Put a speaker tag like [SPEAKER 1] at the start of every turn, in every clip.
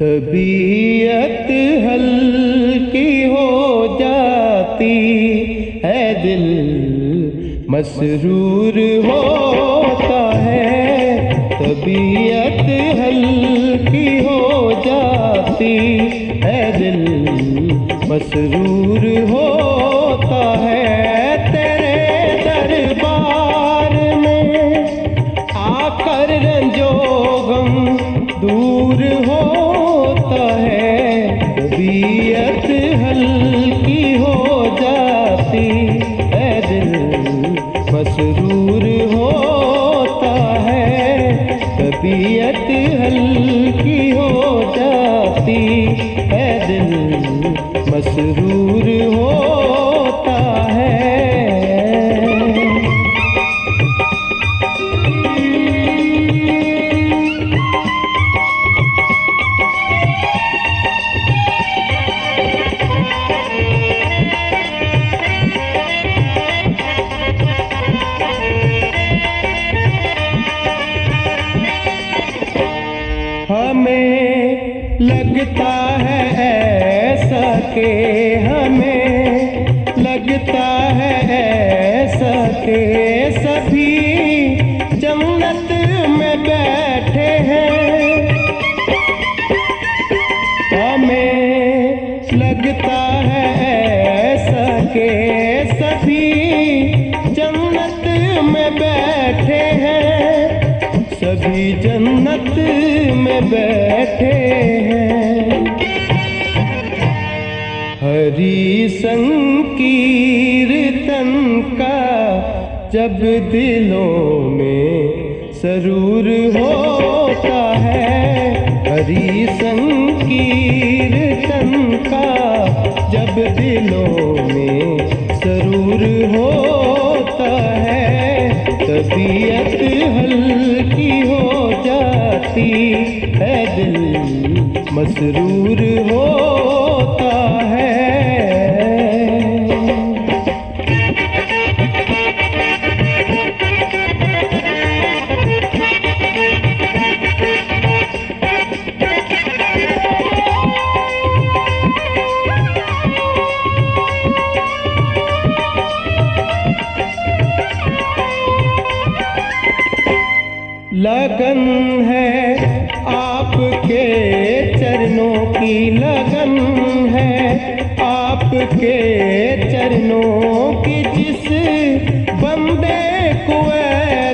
[SPEAKER 1] तबीयत हल्की हो जाती है दिल मसरूर होता है। तबीयत हल्की हो जाती है दिल मसरूर होता है दिल मसरूर होता लगता है ऐसा के हमें, लगता है ऐसा के सभी जन्नत में बैठे हैं। हमें लगता है ऐसा के सभी जन्नत में बैठे हैं। सभी जन्नत में बैठे हरी संकीर्तन का जब दिलों में सरूर होता है, हरी संकीर्तन का जब दिलों में सरूर होता है, तबीयत हल्की हो जाती है, दिल मसरूर होता लगन है, आपके चरणों की लगन है। आपके चरणों की जिस बंदे को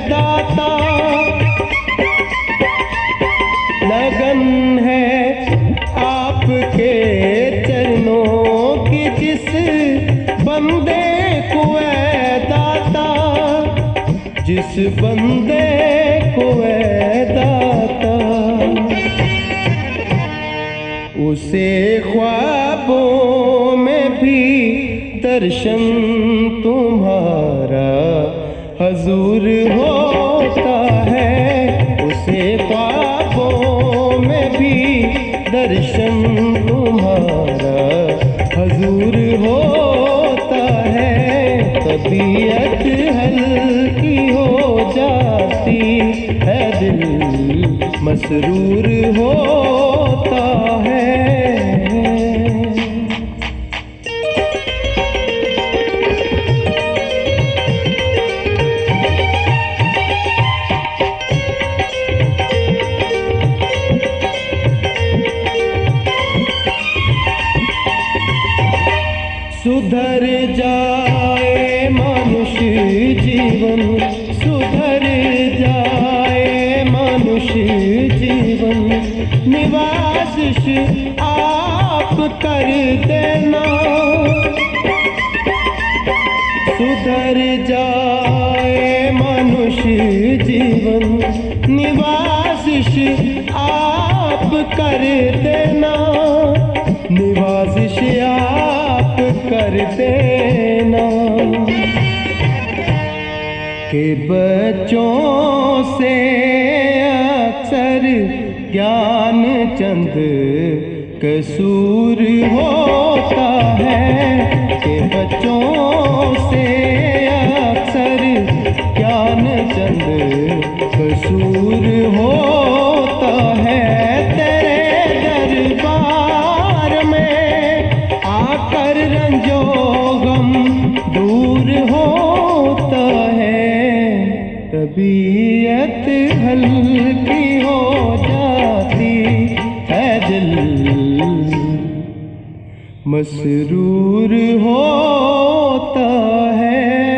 [SPEAKER 1] दाता, लगन है। आपके चरणों की जिस बंदे को दाता, जिस बंदे दाता। उसे ख्वाबों में भी दर्शन तुम्हारा हजूर होता है। उसे ख्वाबों में भी दर्शन तुम्हारा हजूर होता है तबीयत हल्की हो जाती है दिल मसरूर होता है। सुधर जाए मनुष्य जीवन। निवास आप कर देना सुधर जाए मनुष्य जीवन। निवास आप कर देना निवास आप कर देना के बच्चों से अक्सर ज्ञान चंद कसूर होता है। के बच्चों से अक्सर ज्ञान चंद कसूर होता तबीयत हल्की हो जाती है दिल। मसरूर होता है।